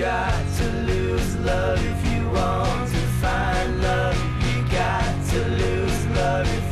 got to lose love if you want to find love. You got to lose love if.